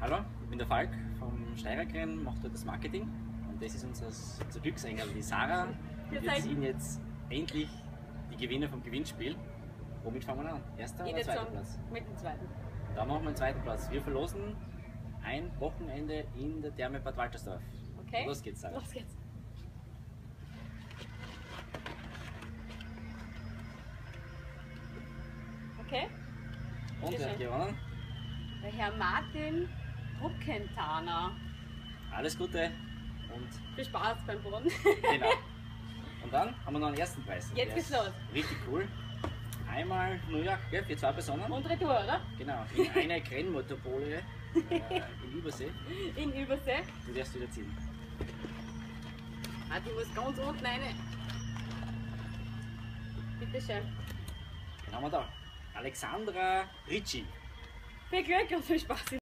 Hallo, ich bin der Falk vom Steirerkrein, mache dort das Marketing und das ist unser, unser Glücksengel, die Sarah. Wir ziehen jetzt endlich die Gewinner vom Gewinnspiel. Womit fangen wir an? Erster oder zweiter sagen, Platz? mit dem zweiten. Da machen wir den zweiten Platz. Wir verlosen ein Wochenende in der Therme Bad Waltersdorf. Okay? Los geht's, Sarah. Los geht's. Okay, Und wer hat gewonnen? der Herr Martin Bruckenthaler. Alles Gute und Viel Spaß beim Brunnen. genau. Und dann haben wir noch einen ersten Preis. Jetzt geht's los. Richtig cool. Einmal New York, gell, für zwei Personen. Und Retour, oder? Genau, in eine Grennmetropole äh, in Übersee. In Übersee. Du darfst wieder ziehen. Ah, die muss ganz unten rein. Bitte schön. Den haben wir da. Alexandra Ricci. Viel Glück und viel Spaß.